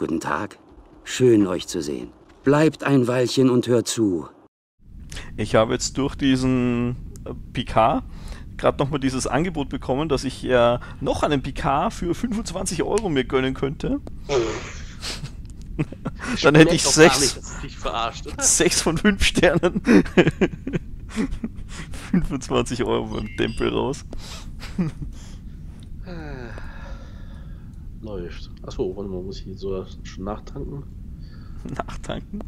Guten Tag. Schön, euch zu sehen. Bleibt ein Weilchen und hört zu. Ich habe jetzt durch diesen äh, Picard gerade nochmal dieses Angebot bekommen, dass ich ja äh, noch einen Picard für 25 Euro mir gönnen könnte. Dann hätte ich sechs, sechs von fünf Sternen. 25 Euro beim Tempel raus. Läuft. Achso, warte mal, muss ich so schon nachtanken? Nachtanken?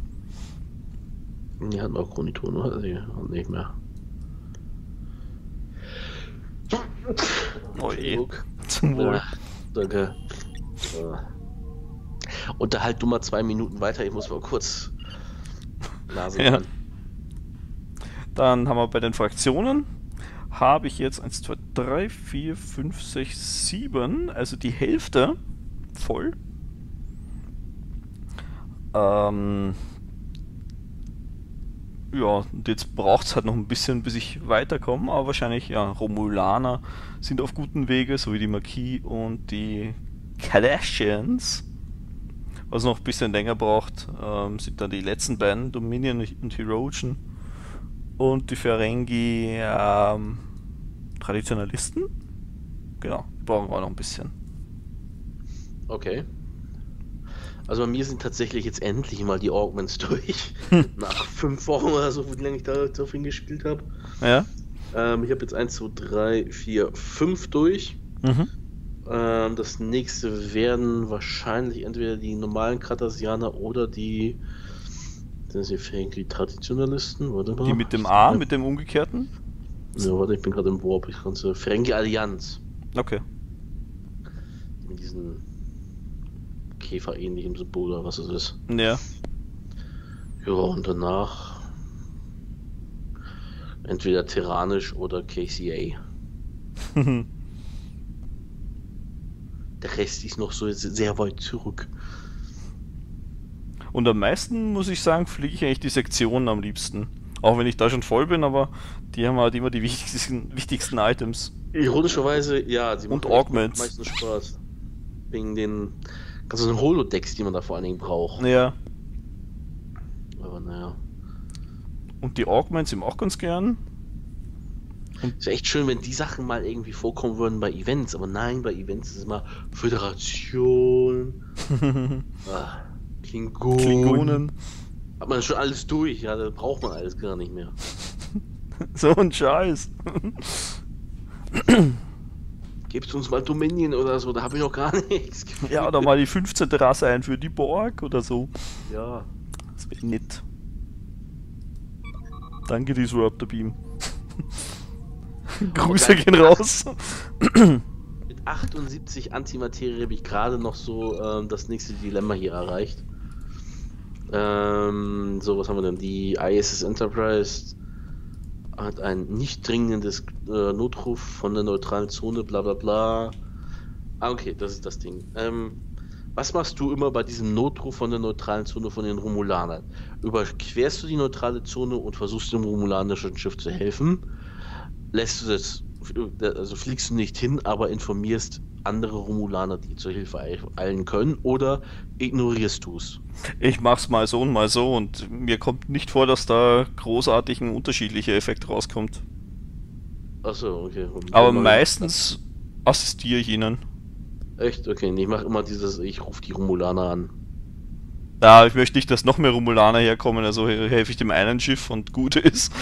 Die hatten auch Chroniton, oder? Haben nicht mehr. Oh je. Zum Wohl. Ja, danke. Unterhalt du mal zwei Minuten weiter, ich muss mal kurz Nase ja. Dann haben wir bei den Fraktionen habe ich jetzt 1, 2, 3, 4, 5, 6, 7, also die Hälfte voll. Ähm, ja, und jetzt braucht es halt noch ein bisschen, bis ich weiterkomme, aber wahrscheinlich, ja, Romulaner sind auf gutem Wege, so wie die Marquis und die Kardashians. Was noch ein bisschen länger braucht, ähm, sind dann die letzten beiden, Dominion und Herogen. Und die Ferengi ähm, Traditionalisten. Genau, die brauchen wir auch noch ein bisschen. Okay. Also bei mir sind tatsächlich jetzt endlich mal die Augments durch. Nach fünf Wochen oder so, wie lange ich da drauf hingespielt habe. Ja. Ähm, ich habe jetzt 1, 2, 3, 4, 5 durch. Mhm. Ähm, das nächste werden wahrscheinlich entweder die normalen Kartasianer oder die. Sind sie die Traditionalisten? Warte mal. Die mit dem A, mit dem umgekehrten? Ja, warte, ich bin gerade im Warp. Ich kann so. Ferengi Allianz. Okay. Mit diesen käferähnlichem Symbol oder was es ist. Ja. Ja, und danach entweder Tyrannisch oder KCA. Der Rest ist noch so sehr weit zurück. Und am meisten, muss ich sagen, fliege ich eigentlich die Sektionen am liebsten. Auch wenn ich da schon voll bin, aber die haben halt immer die wichtigsten, wichtigsten Items. Ironischerweise, ja. Und Augments. Meistens Spaß. Wegen den so Holodecks, die man da vor allen Dingen braucht. Ja. Aber naja. Und die Augments sind auch ganz gern. Es wäre echt schön, wenn die Sachen mal irgendwie vorkommen würden bei Events, aber nein, bei Events ist es immer Föderation. ah, Klingonen. Klingonen. Hat man schon alles durch, ja, da braucht man alles gar nicht mehr. so ein Scheiß. Gebt uns mal Dominion oder so, da habe ich noch gar nichts. Ja, oder mal die 15. Rasse ein für die Borg oder so. Ja. Das wäre nett. Danke, Disruptor Beam. Grüße gehen raus. Mit 78 Antimaterie habe ich gerade noch so ähm, das nächste Dilemma hier erreicht. Ähm, so, was haben wir denn? Die ISS Enterprise hat ein nicht dringendes äh, Notruf von der neutralen Zone, bla bla bla. Ah, okay, das ist das Ding. Ähm, was machst du immer bei diesem Notruf von der neutralen Zone von den Romulanern? Überquerst du die neutrale Zone und versuchst dem romulanischen Schiff zu helfen? Lässt du das, also fliegst du nicht hin, aber informierst andere Romulaner, die zur Hilfe eilen können, oder ignorierst du es? Ich mach's mal so und mal so und mir kommt nicht vor, dass da großartig ein unterschiedlicher Effekt rauskommt. Achso, okay. Und Aber meistens assistiere ich ihnen. Echt? Okay, ich mache immer dieses, ich rufe die Romulaner an. Ja, ich möchte nicht, dass noch mehr Romulaner herkommen, also helfe ich dem einen Schiff und gut ist.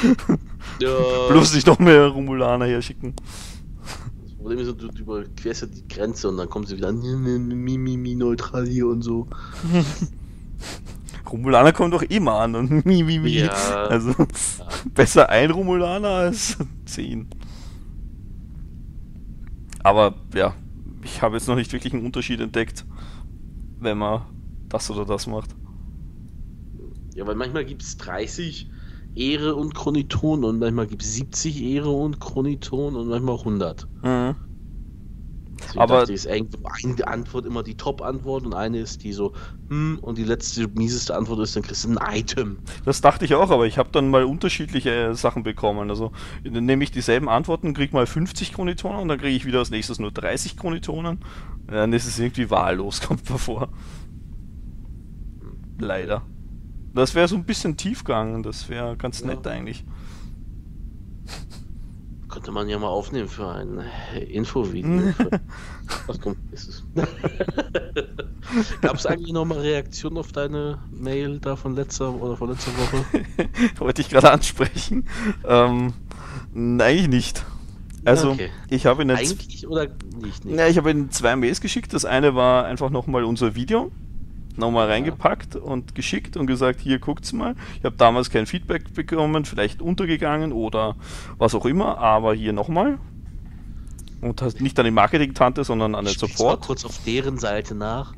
Ja. Bloß nicht noch mehr Romulaner herschicken. Problem ist, du, du überquerst ja die Grenze und dann kommen sie wieder mi, neutral hier und so. Romulaner kommen doch immer an und mi, mi, mi. Ja. Also ja. besser ein Romulaner als zehn. Aber ja, ich habe jetzt noch nicht wirklich einen Unterschied entdeckt, wenn man das oder das macht. Ja, weil manchmal gibt es 30 Ehre und Chroniton und manchmal gibt es 70 Ehre und Chroniton und manchmal 100. Mhm. Aber dachte, ist eine Antwort immer die Top-Antwort und eine ist die so, hm, und die letzte mieseste Antwort ist, dann kriegst du ein Item. Das dachte ich auch, aber ich habe dann mal unterschiedliche Sachen bekommen. Also dann nehme ich dieselben Antworten, kriege mal 50 Chronitonen und dann kriege ich wieder als nächstes nur 30 Chronitonen. Dann ist es irgendwie wahllos, kommt mir vor. Leider. Das wäre so ein bisschen Tiefgang, das wäre ganz Ja. nett eigentlich. Könnte man ja mal aufnehmen für ein Infovideo. Ach komm, ist es. Gab es eigentlich noch mal Reaktionen auf deine Mail da von letzter oder von letzter Woche? Wollte ich gerade ansprechen. Ähm, nein, eigentlich nicht. Also, Okay. ich habe Ihnen Eigentlich oder nicht? nicht? Ja, ich habe Ihnen zwei Mails geschickt. Das eine war einfach nochmal unser Video nochmal reingepackt und geschickt und gesagt, hier guckt's mal. Ich habe damals kein Feedback bekommen, vielleicht untergegangen oder was auch immer, aber hier nochmal. Und hast nicht an die Marketing-Tante, sondern an den spiel's mal Support. kurz auf deren Seite nach.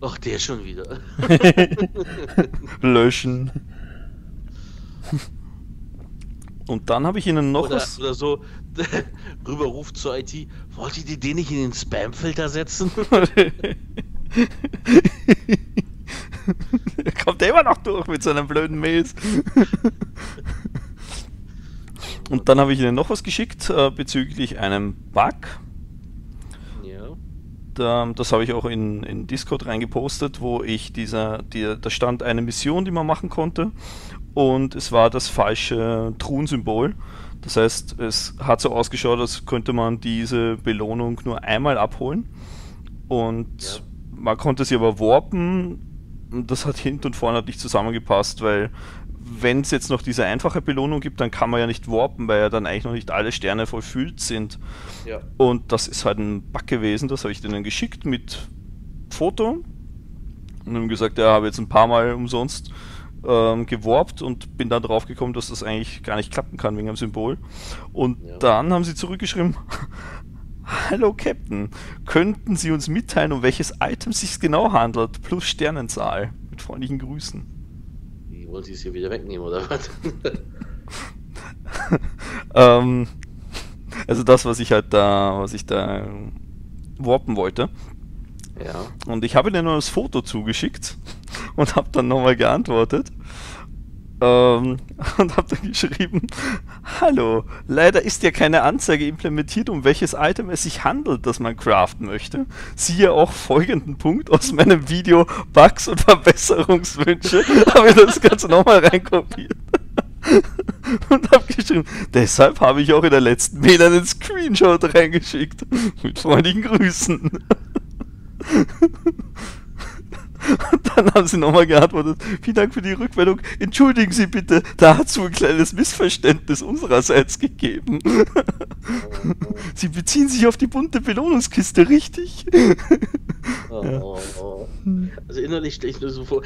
Ach, der schon wieder. Löschen. Und dann habe ich Ihnen noch Oder, was. oder so rüberruft zur IT. Wolltet ihr den nicht in den Spam-Filter setzen? Kommt der immer noch durch mit seinen blöden Mails. Und dann habe ich Ihnen noch was geschickt äh, bezüglich einem Bug. ja. Da, das habe ich auch in, in Discord reingepostet, wo ich dieser, die, da stand eine Mission, die man machen konnte. Und es war das falsche Truhensymbol. Das heißt, es hat so ausgeschaut, als könnte man diese Belohnung nur einmal abholen. Und Ja. Man konnte sie aber warpen. Und das hat hinten und vorne nicht zusammengepasst, weil wenn es jetzt noch diese einfache Belohnung gibt, dann kann man ja nicht warpen, weil ja dann eigentlich noch nicht alle Sterne vollfüllt sind. Ja. Und das ist halt ein Bug gewesen, das habe ich denen geschickt mit Foto. Und haben gesagt, ja, habe jetzt ein paar Mal umsonst ähm, geworbt und bin dann drauf gekommen, dass das eigentlich gar nicht klappen kann wegen dem Symbol. Und Ja. dann haben sie zurückgeschrieben, Hallo Captain, könnten Sie uns mitteilen, um welches Item es sich genau handelt, plus Sternenzahl. Mit freundlichen Grüßen. Wie wollt ihr es hier wieder wegnehmen, oder was? ähm, also das, was ich halt da, was ich da warpen wollte. ja. Und ich habe ihnen nur das Foto zugeschickt und habe dann nochmal geantwortet. Ähm, und habe dann geschrieben, Hallo, leider ist ja keine Anzeige implementiert, um welches Item es sich handelt, das man craften möchte. Siehe auch folgenden Punkt aus meinem Video Bugs und Verbesserungswünsche. habe ich das Ganze nochmal reinkopiert. und habe geschrieben, deshalb habe ich auch in der letzten Mail einen Screenshot reingeschickt. Mit freundlichen Grüßen. Und dann haben sie nochmal geantwortet, vielen Dank für die Rückmeldung. Entschuldigen Sie bitte, da hat es wohl ein kleines Missverständnis unsererseits gegeben. Sie beziehen sich auf die bunte Belohnungskiste, richtig? Oh, Ja. oh, oh. Also innerlich stelle ich mir so vor,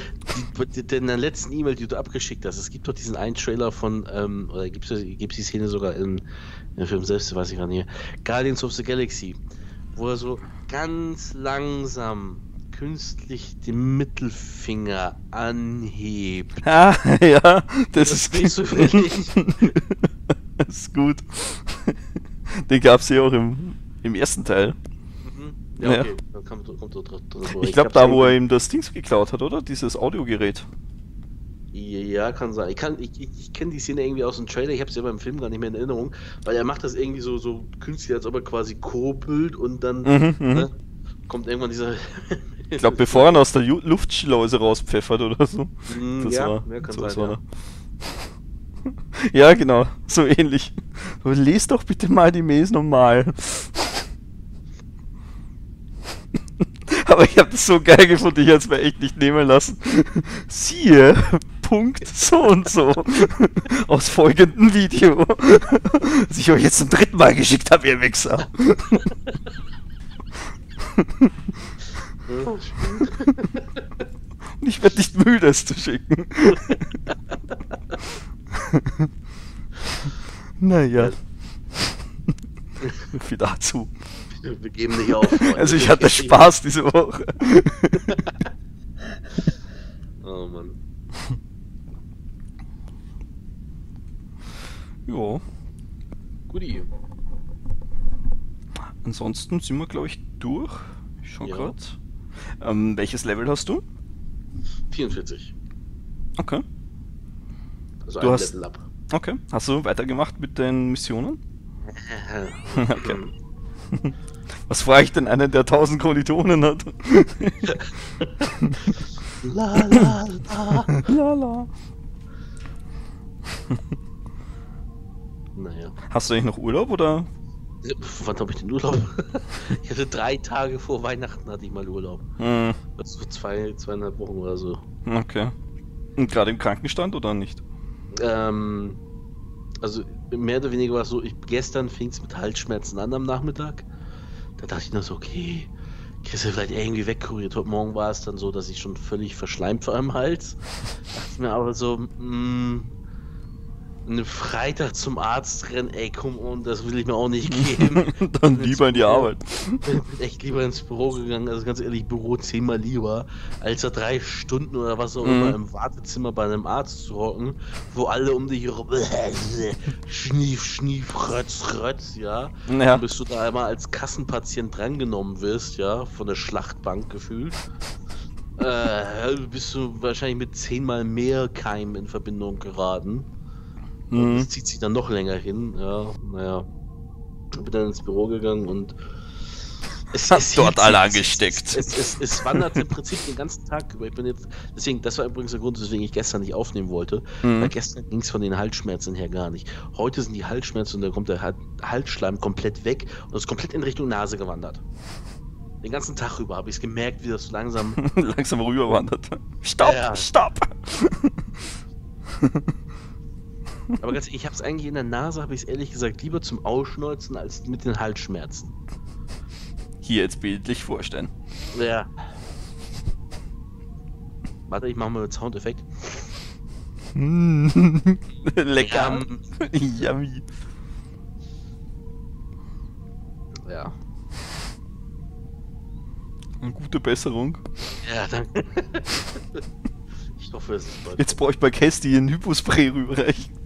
in der letzten E-Mail, die du abgeschickt hast, es gibt doch diesen einen Trailer von, ähm, oder gibt es die Szene sogar in, dem Film selbst, weiß ich gar nicht Guardians of the Galaxy, wo er so ganz langsam künstlich den Mittelfinger anhebt. Ah, ja, das, Das ist nicht so das ist gut. Den gab es ja auch im, im ersten Teil. Mhm. Ja, Ja. okay, dann kommt, kommt vor. Ich glaube, da, wo er ihm das Dings geklaut hat, oder? Dieses Audiogerät. Ja, kann sein. Ich, kann, ich, ich, ich kenne die Szene irgendwie aus dem Trailer, ich habe sie aber im Film gar nicht mehr in Erinnerung, weil er macht das irgendwie so, so künstlich, als ob er quasi kurbelt und dann Mhm, mhm. ne, kommt irgendwann dieser. Ich glaube, bevor er aus der Luftschleuse rauspfeffert oder so. Mm, Das ja, war, ja, kann so sein, ja. ja, genau, so ähnlich. Aber les doch bitte mal die Mails normal. Aber ich habe das so geil gefunden, ich hätte es mir echt nicht nehmen lassen. Siehe, Punkt so und so. Aus folgendem Video. Das ich euch jetzt zum dritten Mal geschickt habe, ihr Wichser. Ja, Und ich werde nicht müde, es zu schicken. naja. Viel dazu. Wir geben nicht auf. Freunde. Also ich hatte Spaß diese Woche. Oh Mann. Jo. Guti. Ansonsten sind wir, glaube ich, durch. Ich schau Ja. grad. Ähm, welches Level hast du? 44. Okay. Also Du ein hast- Level up. Okay. Hast du weitergemacht mit den Missionen? Okay. Was frage ich denn einen, der 1000 Kommilitonen hat? La la la. Lala. Naja. Hast du eigentlich noch Urlaub oder? Wann habe ich den Urlaub? Ich hatte drei Tage vor Weihnachten hatte ich mal Urlaub. Hm, Das so zwei, zweieinhalb Wochen oder so. okay. Und gerade im Krankenstand oder nicht? Ähm, also mehr oder weniger war es so, ich, gestern fing es mit Halsschmerzen an am Nachmittag. Da dachte ich noch so, okay, kriegst du vielleicht irgendwie wegkuriert. Heute Morgen war es dann so, dass ich schon völlig verschleimt war im Hals. Dachte mir aber so, mh, einen Freitag zum Arzt rennen, ey, komm on, das will ich mir auch nicht geben. Dann lieber in die Arbeit. bin echt lieber ins Büro gegangen, also ganz ehrlich, Büro zehnmal lieber, als da drei Stunden oder was auch Mhm. immer im Wartezimmer bei einem Arzt zu hocken, wo alle um dich herum schnief, schnief, rötz, rötz, ja. Ja. Bis du da einmal als Kassenpatient drangenommen wirst, ja, von der Schlachtbank gefühlt. Äh, bist du wahrscheinlich mit zehnmal mehr Keim in Verbindung geraten. Und Mhm. das zieht sich dann noch länger hin, ja, naja. Bin dann ins Büro gegangen und es, es dort alle angesteckt. Es, es, es, wandert im Prinzip den ganzen Tag über. Ich bin jetzt, deswegen, das war übrigens der Grund, weswegen ich gestern nicht aufnehmen wollte. Mhm. Weil gestern ging es von den Halsschmerzen her gar nicht. Heute sind die Halsschmerzen und da kommt der Hal- Halsschleim komplett weg und ist komplett in Richtung Nase gewandert. Den ganzen Tag über habe ich es gemerkt, wie das so langsam. Langsam rüberwandert. Stopp, Ja. stopp. Aber ganz ich habe es eigentlich in der Nase, habe ich es ehrlich gesagt lieber zum Ausschneuzen als mit den Halsschmerzen. Hier jetzt bildlich vorstellen. Ja. Warte, ich mache mal mit Soundeffekt. Lecker. Yummy. ja. Eine gute Besserung. Ja, danke. ich hoffe, es ist bald. Jetzt brauche ich bei Kästi ein Hypospray rüberreichen.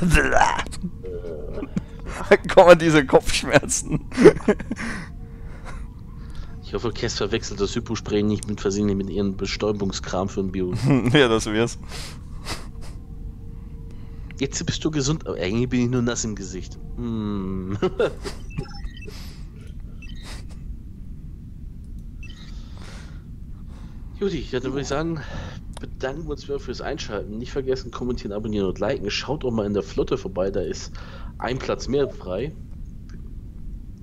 Kommen diese Kopfschmerzen. Ich hoffe, Kess verwechselt das Hypospray nicht mit Versehen mit ihren Bestäubungskram für ein Bio. ja, das wär's. Jetzt bist du gesund, aber irgendwie bin ich nur nass im Gesicht. Hm. Juti, ja, dann würde ich sagen, wir uns wieder fürs Einschalten. Nicht vergessen, kommentieren, abonnieren und liken. Schaut auch mal in der Flotte vorbei, da ist ein Platz mehr frei.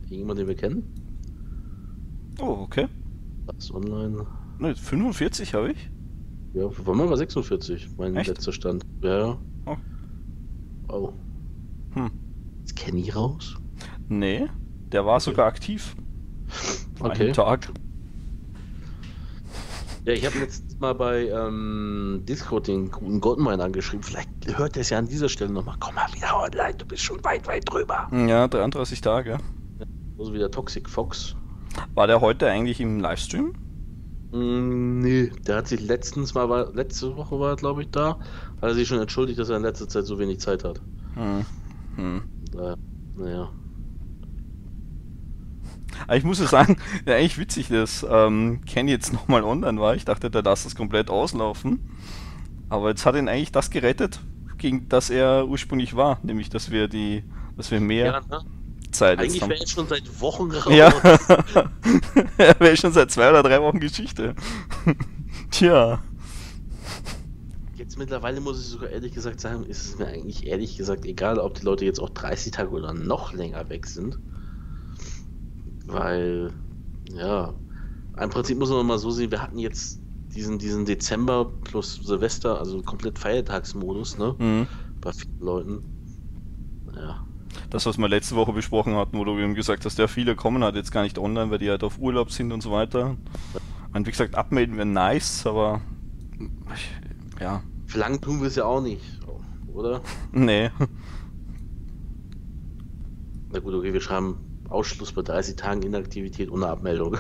Irgendjemand, den wir kennen? Oh, okay. Das online. Ne, 45 habe ich. Ja, war mal 46, mein Echt? letzter Stand. Ja. Oh. Oh. Hm. Ist Kenny raus? Nee, der war sogar aktiv. Okay. Tag. Ja, ich habe letztens mal bei ähm, Discord den guten Gottmein angeschrieben. Vielleicht hört er es ja an dieser Stelle nochmal. Komm mal wieder online, du bist schon weit, weit drüber. Ja, 33 Tage. So wie der Toxic Fox. War der heute eigentlich im Livestream? Mm, nee, der hat sich letztens mal, war, letzte Woche war er, glaube ich, da. Hat er sich schon entschuldigt, dass er in letzter Zeit so wenig Zeit hat. Hm. Hm. Äh, naja. Aber ich muss ja sagen, ja, eigentlich witzig, dass ähm, Ken jetzt nochmal online war. Ich dachte, der lässt das komplett auslaufen. Aber jetzt hat ihn eigentlich das gerettet, gegen das er ursprünglich war. Nämlich, dass wir die, dass wir mehr Ja, ne? Zeit Eigentlich wäre er schon seit Wochen raus. Ja, er wäre schon seit zwei oder drei Wochen Geschichte. Tja. Jetzt mittlerweile muss ich sogar ehrlich gesagt sagen, ist es mir eigentlich ehrlich gesagt egal, ob die Leute jetzt auch 30 Tage oder noch länger weg sind. Weil, ja, im Prinzip muss man mal so sehen, wir hatten jetzt diesen, diesen Dezember plus Silvester, also komplett Feiertagsmodus, ne? Mhm. Bei vielen Leuten. Ja. Das, was wir letzte Woche besprochen hatten, wo du eben gesagt hast, ja, viele kommen halt jetzt gar nicht online, weil die halt auf Urlaub sind und so weiter. Und wie gesagt, abmelden wäre nice, aber ja, Verlangen tun wir es ja auch nicht, oder? nee. Na gut, okay, wir schreiben Ausschluss bei 30 Tagen Inaktivität ohne Abmeldung.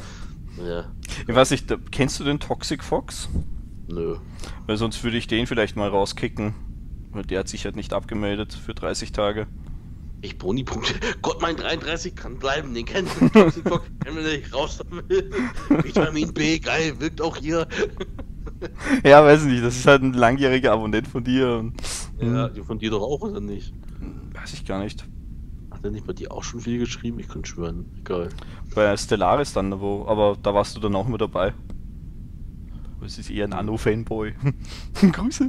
ja, Ich weiß nicht, kennst du den Toxic Fox? nö. Weil sonst würde ich den vielleicht mal rauskicken. Weil der hat sich halt nicht abgemeldet für 30 Tage. Ich Boni-Punkte. Gott, mein 33 kann bleiben. Den kennen wir Toxic Fox, kennen wir nicht. Raus damit. Vitamin B, geil, wirkt auch hier. Ja, weiß nicht, das ist halt ein langjähriger Abonnent von dir. Ja, die von dir doch auch, oder nicht? Weiß ich gar nicht. Hat er nicht bei dir auch schon viel geschrieben? Ich könnte schwören. Egal. Bei Stellaris dann, wo, aber da warst du dann auch mit dabei. Es ist eher ein Anno-Fanboy. Grüße.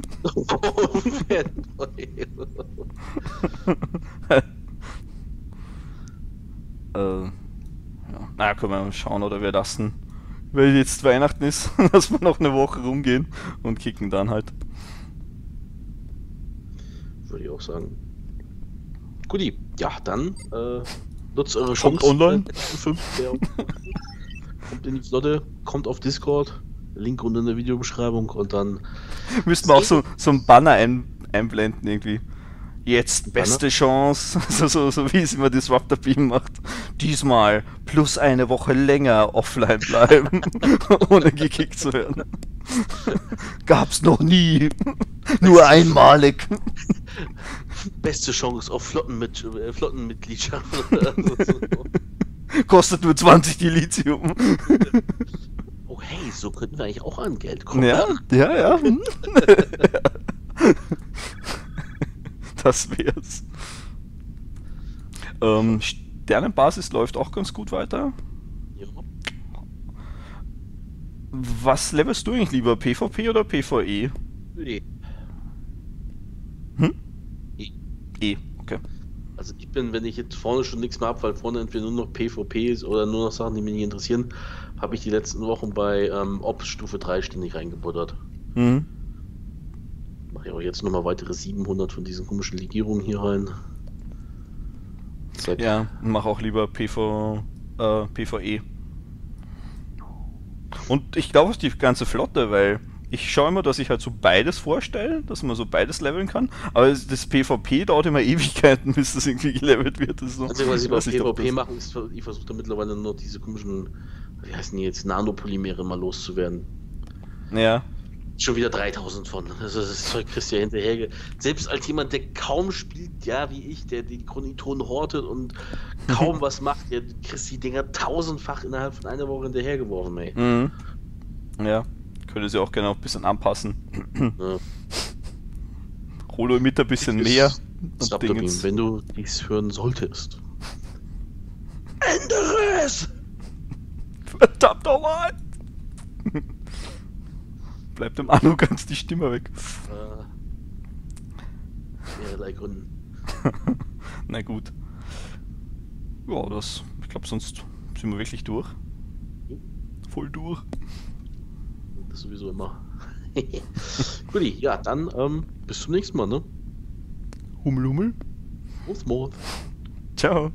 äh, ja. Na, können wir mal schauen, oder wir lassen, weil jetzt Weihnachten ist, dass wir noch eine Woche rumgehen und kicken dann halt. Würde ich auch sagen. Guti, ja, dann äh, nutzt eure Kommt Chance. online. Äh, kommt in die Flotte, kommt auf Discord. Link unten in der Videobeschreibung und dann Müssten wir auch so, so ein Banner ein, einblenden irgendwie. Jetzt Banner? beste Chance, so, so, so wie es immer Disruptor Beam macht. Diesmal plus eine Woche länger offline bleiben, ohne gekickt zu werden. Gab's noch nie. Nur einmalig. Beste Chance auf Flotten mit, äh, Flottenmitgliedschaft. Kostet nur 20 Dilithium. oh hey, so könnten wir eigentlich auch an Geld kommen. Ja, ja, ja. Das wär's. Ähm, Sternenbasis läuft auch ganz gut weiter. Ja. Was levelst du eigentlich lieber, PvP oder PvE? Nee. Hm? E. Okay. Also ich bin, wenn ich jetzt vorne schon nichts mehr habe, weil vorne entweder nur noch PvP ist oder nur noch Sachen, die mich nicht interessieren, habe ich die letzten Wochen bei ähm, Ops Stufe 3 ständig reingebuttert. Mhm. Mache ich auch jetzt nochmal weitere 700 von diesen komischen Legierungen hier rein. Zack. Ja, mach auch lieber PV, äh, PvE. Und ich glaube auf die ganze Flotte, weil ich schaue immer, dass ich halt so beides vorstelle, dass man so beides leveln kann. Aber das- PvP dauert immer Ewigkeiten, bis das irgendwie gelevelt wird. Das ist so, Also was ich bei PvP das- mache, ist, ich versuche da mittlerweile nur diese komischen, wie heißen die jetzt, Nanopolymere mal loszuwerden. Ja. Schon wieder 3000 von. Also das Zeug kriegst du ja hinterher. Selbst als jemand, der kaum spielt, ja, wie ich, der die Chronitonen hortet und kaum was macht, der kriegst die Dinger tausendfach innerhalb von einer Woche hinterhergeworfen, ey. Mhm. Ja. Könnte sie auch gerne auch ein bisschen anpassen. Ja. Holo mit ein bisschen Ist mehr. Dingens. wenn du dies hören solltest. Ändere es! Verdammt nochmal! Bleibt dem Anu ganz die Stimme weg. Mehrerlei Gründen. Na gut. Ja, das. Ich glaube, sonst sind wir wirklich durch. Voll durch. Das sowieso immer. Guti, ja, dann ähm, bis zum nächsten Mal, ne? Hummel, Hummel. Prost, Moritz. Ciao.